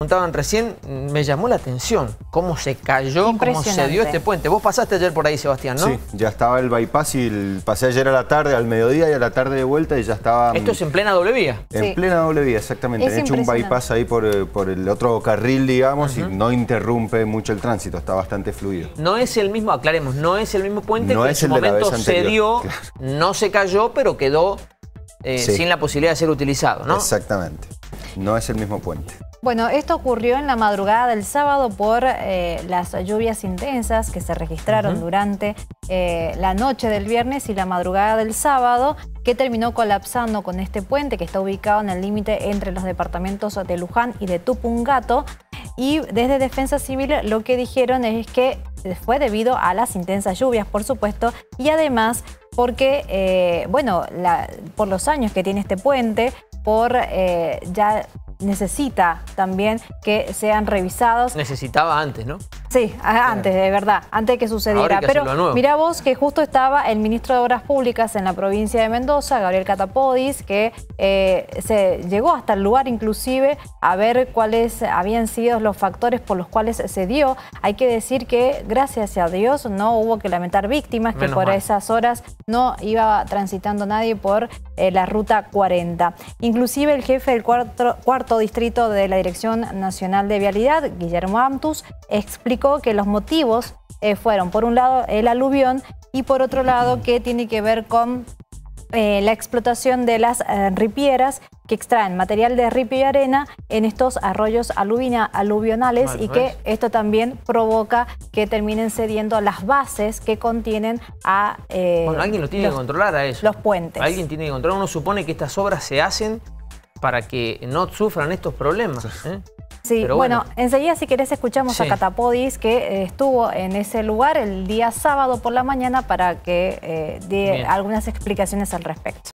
Contaban recién, me llamó la atención cómo se cayó, cómo se dio este puente. Vos pasaste ayer por ahí, Sebastián, ¿no? Sí, ya estaba el bypass y pasé ayer a la tarde, al mediodía y a la tarde de vuelta y ya estaba... Esto es en plena doble vía. En plena doble vía, exactamente. Han hecho un bypass ahí por, eh, por, el otro carril, digamos, y no interrumpe mucho el tránsito, está bastante fluido. No es el mismo, aclaremos, no es el mismo puente que en su momento se dio, no se cayó, pero quedó eh, sin la posibilidad de ser utilizado, ¿no? Exactamente, no es el mismo puente. Bueno, esto ocurrió en la madrugada del sábado por eh, las lluvias intensas que se registraron durante eh, la noche del viernes y la madrugada del sábado, que terminó colapsando con este puente que está ubicado en el límite entre los departamentos de Luján y de Tupungato. Y desde Defensa Civil lo que dijeron es que fue debido a las intensas lluvias, por supuesto, y además porque, eh, bueno, por los años que tiene este puente, por ya necesita también que sean revisados. Necesitaba antes, ¿no? Sí, antes, de verdad, antes de que sucediera. Pero mira vos que justo estaba el ministro de Obras Públicas en la provincia de Mendoza, Gabriel Catapodis, que eh, se llegó hasta el lugar inclusive a ver cuáles habían sido los factores por los cuales se dio. Hay que decir que gracias a Dios no hubo que lamentar víctimas, que por esas horas no iba transitando nadie por eh, la ruta 40. Inclusive el jefe del cuarto, cuarto distrito de la Dirección Nacional de Vialidad, Guillermo Amtus, explicó que los motivos eh, fueron, por un lado, el aluvión y por otro lado, que tiene que ver con eh, la explotación de las eh, ripieras que extraen material de ripio y arena en estos arroyos aluvionales y que esto también provoca que terminen cediendo las bases que contienen a... bueno, alguien lo tiene que controlar a eso. Los puentes. Alguien tiene que controlar. Uno supone que estas obras se hacen para que no sufran estos problemas. Sí, bueno. enseguida si querés escuchamos a Catapodis que eh, estuvo en ese lugar el día sábado por la mañana para que eh, dé algunas explicaciones al respecto.